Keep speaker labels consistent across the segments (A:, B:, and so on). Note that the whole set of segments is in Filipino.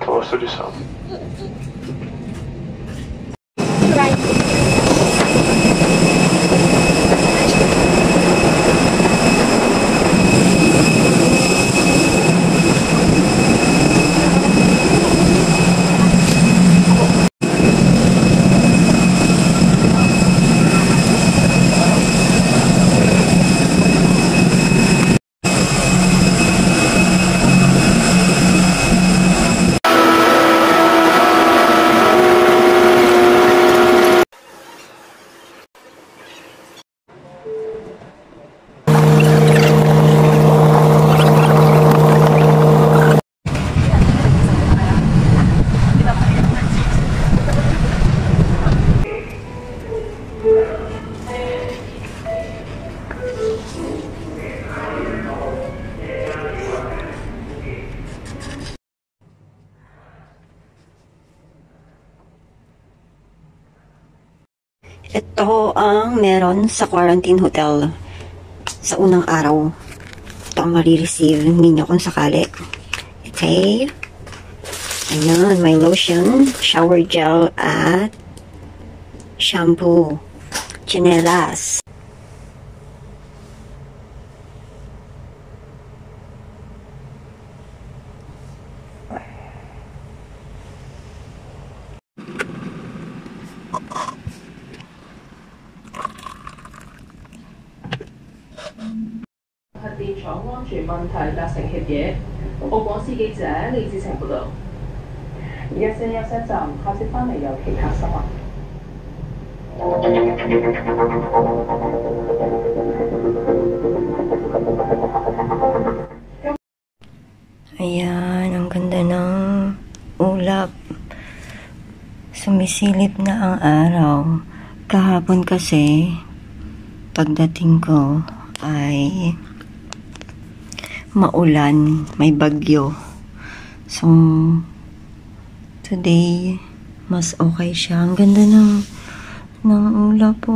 A: imposto de sal
B: Ito ang meron sa quarantine hotel sa unang araw. Ito ang marireceive ninyo kung sakali. Okay. Ayan, may lotion, shower gel, at shampoo. Chinelas.
C: 安全问题达成协议。澳广司记者李志成报导。而家先休息一阵，下次翻嚟有其他新闻。
B: Ayan, ang ganda ng ulap. Sumisilip na ang araw. Kahapon kasi, pagdating ko ay maulan, may bagyo. So, today, mas okay siya. Ang ganda ng, ng ulap po.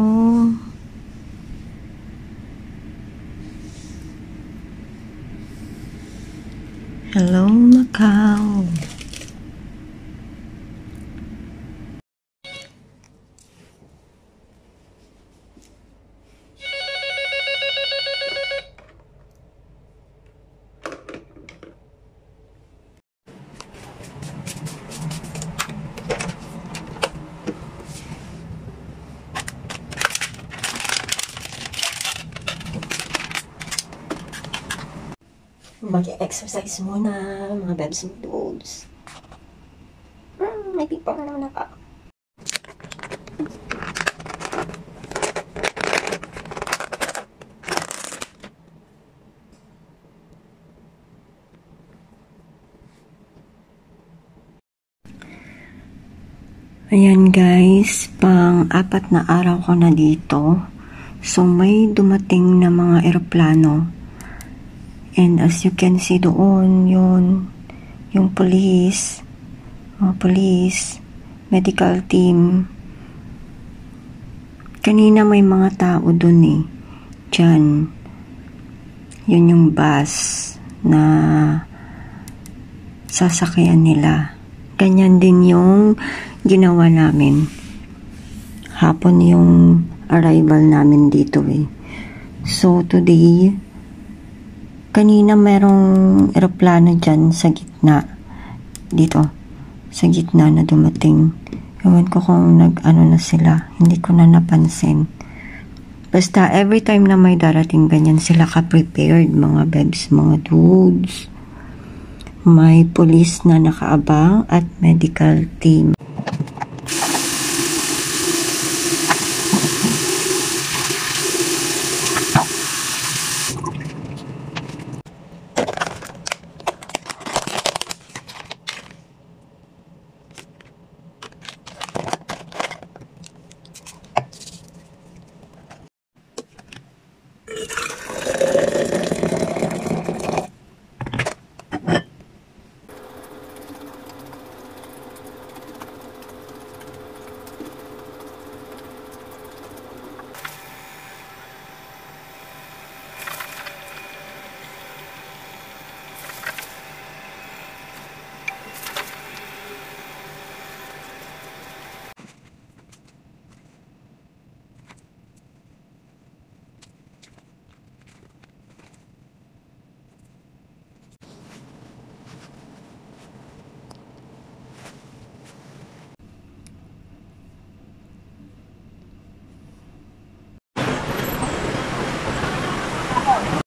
B: Hello, Macau. Mag-exercise muna, mga bebs and dudes. Hmm, may na naman ako. Ayan guys, pang apat na araw ko na dito. So may dumating na mga eroplano. And as you can see doon, yun, yung police, mga police, medical team. Kanina may mga tao doon eh. Diyan. Yun yung bus na sasakyan nila. Ganyan din yung ginawa namin. Hapon yung arrival namin dito eh. So today, kanina merong eroplano dyan sa gitna. Dito. Sa gitna na dumating. Ewan ko kung nag-ano na sila. Hindi ko na napansin. Basta every time na may darating ganyan sila ka-prepared. Mga bebs, mga dudes. May police na nakaabang at medical team.